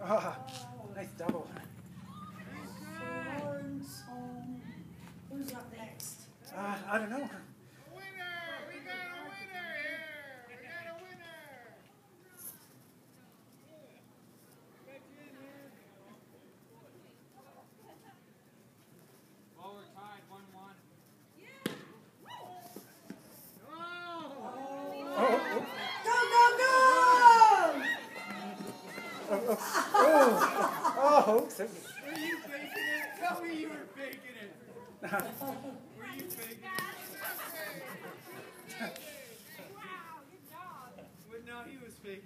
Ah, nice double. Who's up next? Uh, I don't know. Winner! We got a winner here! We got a winner! Well, we're tied, 1 1. Oh! Oh, so- Were you faking it? Tell me you were faking it. Were you faking it? Wow, good job. But no, he was faking